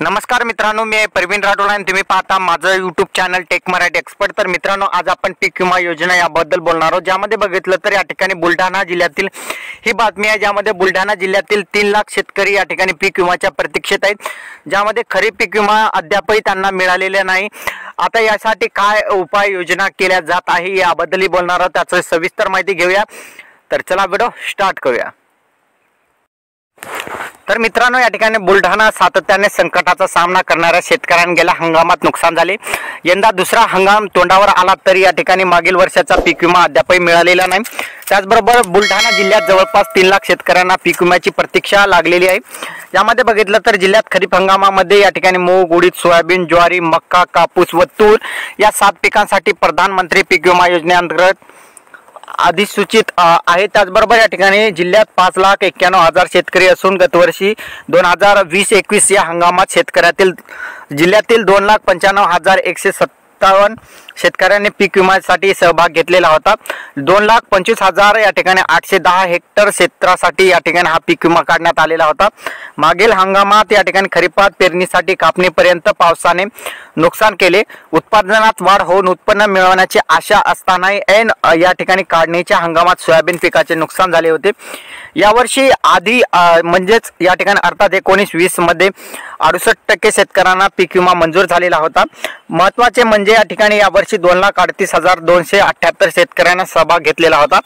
नमस्कार मित्रांनो मी आहे परवीन राठोड आणि तुम्ही पाहता माझं YouTube channel tech Marathi expert तर मित्रांनो आज आपण पीक विमा योजना याबद्दल बोलणार आहोत. ज्यामध्ये बघितलं तर या ठिकाणी बुलढाणा जिल्ह्यातील ही बातमी आहे ज्यामध्ये बुलढाणा जिल्ह्यातील तीन लाख शेतकरी या ठिकाणी पीक विमाच्या प्रतीक्षेत आहेत. ज्यामध्ये खरीप पीक विमा अद्यापही त्यांना मिळालेला नाही. आता यासाठी काय उपाय योजना केल्या जात आहे याबद्दलही बोलणार आहोत. त्याचं सविस्तर माहिती घेऊया. तर चला व्हिडिओ स्टार्ट करूया. तर मित्रांनो या ठिकाणी बुलढाणा सातत्याने संकटाचा सामना करणाऱ्या शेतकऱ्यांना गेल्या हंगामात नुकसान झाले. यंदा दुसरा हंगाम तोंडावर आला तरी या ठिकाणी मागील वर्षाचा पीक विमा अद्यापही मिळालेला नाही. त्याचबरोबर बुलढाणा जिल्ह्यात जवळपास तीन लाख शेतकऱ्यांना पीक विम्याची प्रतीक्षा लागलेली आहे. यामध्ये बघितलं तर जिल्ह्यात खरीप हंगामामध्ये या ठिकाणी मूग उडीद सोयाबीन ज्वारी मक्का कापूस व तूर या सात पिकांसाठी प्रधानमंत्री पीक विमा योजनेअंतर्गत अधिसूचित आहे. त्याचबरोबर या ठिकाणी जिल्ह्यात पाच लाख एक्क्याण्णव हजार शेतकरी असून गतवर्षी दोन हजार वीस एकवीस या हंगामात शेतकऱ्यातील जिल्ह्यातील दोन लाख पंच्याण्णव हजार एकशे सत्तर एकावन्न शेतकऱ्यांनी पीक विम्यासाठी सहभाग घेतलेला होता. दोन लाख पंचवीस हजार या ठिकाणी आठशे दहा हेक्टर क्षेत्रासाठी या ठिकाणी हा पीक विमा काढण्यात आलेला होता. मागील हंगामात या ठिकाणी खरीपात पेरणीसाठी कापणीपर्यंत पावसाने नुकसान केले. उत्पादनात वाढ होऊन उत्पन्न मिळवण्याची आशा असतानाही ऐन या ठिकाणी काढणीच्या हंगामात सोयाबीन पिकाचे नुकसान झाले होते. यावर्षी आधी म्हणजेच या ठिकाणी अर्थात एकोणीस वीसमध्ये अडुसष्ट टक्के शेतकऱ्यांना पीक विमा मंजूर झालेला होता. महत्त्वाचे म्हणजे या ठिकाणी यावर्षी दोन लाख अडतीस हजार दोनशे अठ्याहत्तर शेतकऱ्यांना सहभाग घेतलेला होता.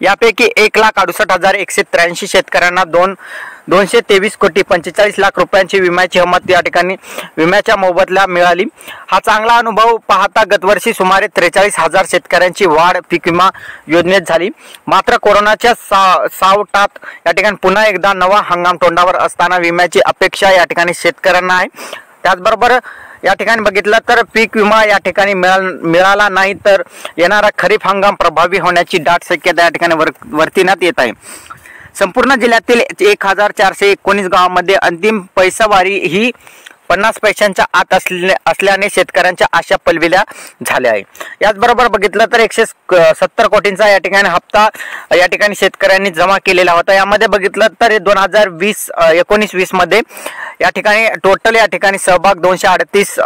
यापैकी एक लाख अडुसष्ट हजार एकशे त्र्याऐंशी शेतकऱ्यांना दोन दोनशे तेवीस कोटी पंचेचाळीस लाख रुपयांची विम्याची हमत या ठिकाणी विम्याच्या मोबदला मिळाली. हा चांगला अनुभव पाहता गतवर्षी सुमारे त्रेचाळीस हजार शेतकऱ्यांची वाढ पीक विमा योजनेत झाली. मात्र कोरोनाच्या सा सावटात या ठिकाणी पुन्हा एकदा नवा हंगाम तोंडावर असताना विम्याची अपेक्षा या ठिकाणी शेतकऱ्यांना आहे. त्याचबरोबर या ठिकाणी बघितलं तर पीक विमा या ठिकाणी मिळाला नाही तर येणारा खरीप हंगाम प्रभावी होण्याची दाट शक्यता या ठिकाणी वर येत आहे. संपूर्ण जिल्ह्यातील एक हजार चारशे एकोणीस गावांमध्ये अंतिम पैसावारी ही पन्नास पैशांच्या आत असले असल्याने शेतकऱ्यांच्या आशा पलविल्या झाल्या आहे याचबरोबर बघितलं तर एकशे सत्तर कोटींचा या ठिकाणी हप्ता या ठिकाणी शेतकऱ्यांनी जमा केलेला होता. यामध्ये बघितलं तर दोन हजार वीस एकोणीस वीसमध्ये या ठिकाणी टोटल या ठिकाणी सहभाग दोनशे अडतीस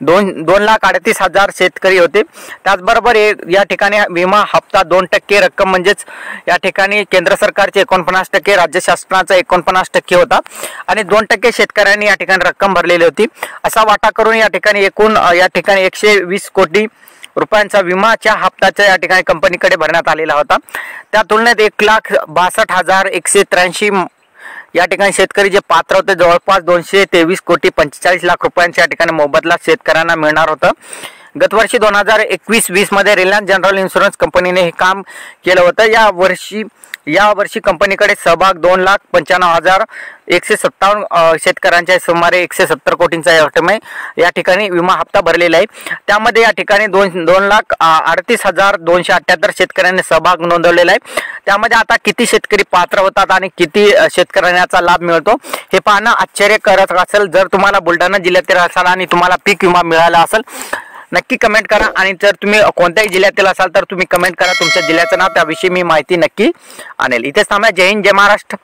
दोन दोन लाख अडतीस हजार शेतकरी होते. त्याचबरोबर या ठिकाणी विमा हप्ता दोन टक्के रक्कम म्हणजेच या ठिकाणी केंद्र सरकारचे एकोणपन्नास टक्के राज्य शासनाचा एकोणपन्नास टक्के होता. आणि दोन टक्के शेतकऱ्यांनी या ठिकाणी रक्कम भरलेली होती. असा वाटा करून या ठिकाणी एकूण या ठिकाणी एकशे वीस कोटी रुपयांचा विमाच्या हप्त्याच्या या ठिकाणी कंपनीकडे भरण्यात आलेला होता. त्या तुलनेत एक लाख बासष्ट हजार एकशे त्र्याऐंशी या ठिकाणी शेतकरी जे पात्र होते जवळपास दोनशे तेवीस कोटी पंचेचाळीस लाख रुपयांच्या या ठिकाणी मोबदला शेतकऱ्यांना मिळणार होतं. गतवर्षी दोन हजार एकवीस वीसमध्ये रिलायन्स जनरल इन्शुरन्स कंपनीने हे काम केलं होतं. या वर्षी या वर्षी कंपनीकडे सहभाग दोन लाख पंच्याण्णव हजार एकशे सत्तावन्न शेतकऱ्यांच्या सुमारे एकशे सत्तर कोटींचा या या ठिकाणी विमा हप्ता भरलेला आहे. त्यामध्ये या ठिकाणी दोन दोन लाख अडतीस हजार दोनशे अठ्ठ्याहत्तर शेतकऱ्यांनी सहभाग नोंदवलेला आहे. त्यामध्ये आता किती शेतकरी पात्र होतात आणि किती अ, शेतकऱ्यांना याचा लाभ मिळतो हे पाहणं आश्चर्य करत असेल. जर तुम्हाला बुलढाणा जिल्ह्यातील असाल आणि तुम्हाला पीक विमा मिळाला असेल नक्की कमेंट करा आणि जर तुम्ही कोणत्याही जिल्ह्यातील असाल तर तुम्ही कमेंट करा. तुमच्या जिल्ह्याचं नाव त्याविषयी मी माहिती नक्की आणेल. इथेच थांबा. जय हिंद जय महाराष्ट्र.